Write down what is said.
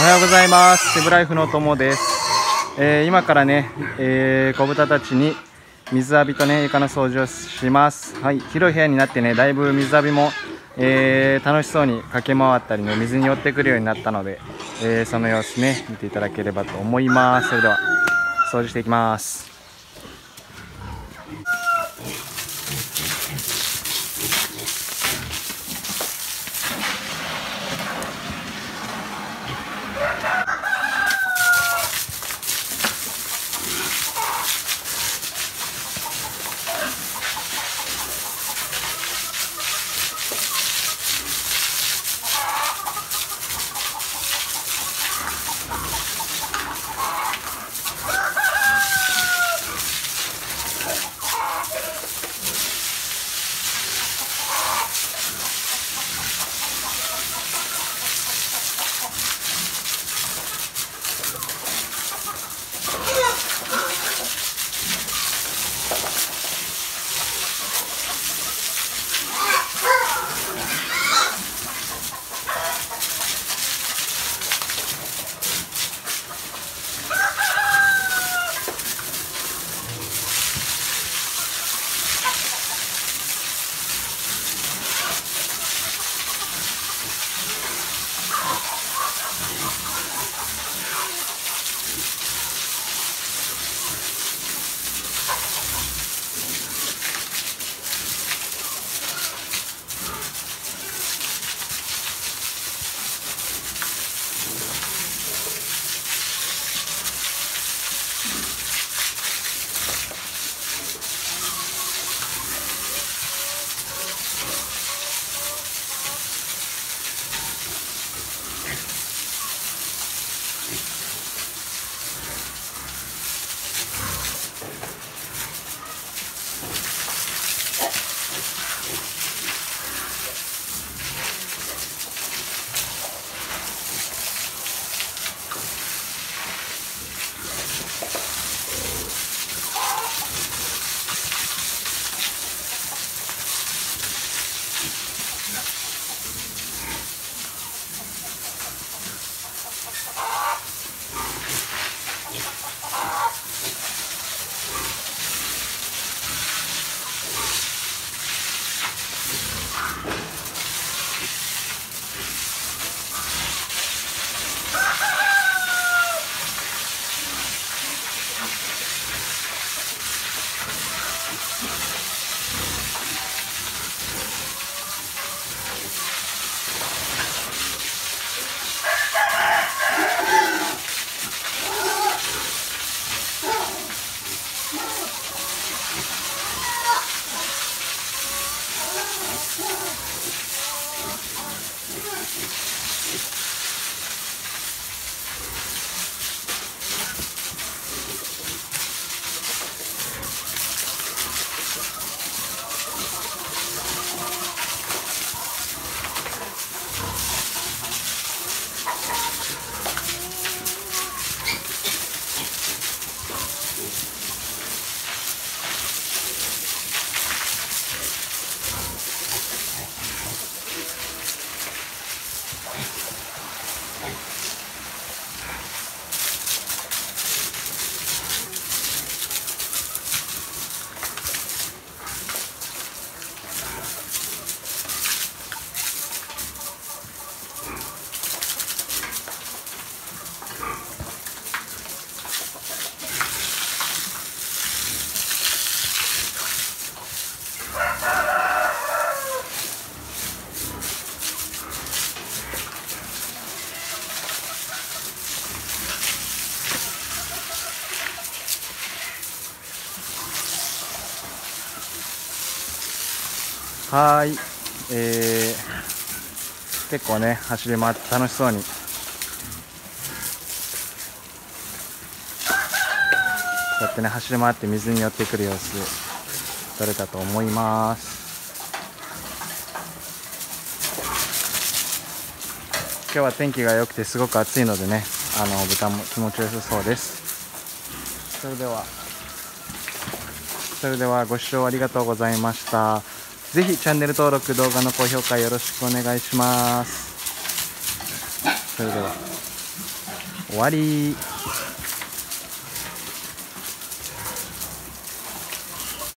おはようございます。セブライフの友です、えー、今からね、えー、子豚たちに水浴びとね床の掃除をします。はい広い部屋になってねだいぶ水浴びも、えー、楽しそうに駆け回ったりね水に寄ってくるようになったので、えその様子ね見ていただければと思います。それでは掃除していきます。はい、えー、結構ね走り回って楽しそうに。こうやってね走り回って水に寄ってくる様子撮れたと思います。今日は天気が良くてすごく暑いのでねあの豚も気持ちよさそうです。それではそれではご視聴ありがとうございました。ぜひチャンネル登録、動画の高評価よろしくお願いします。それでは。終わり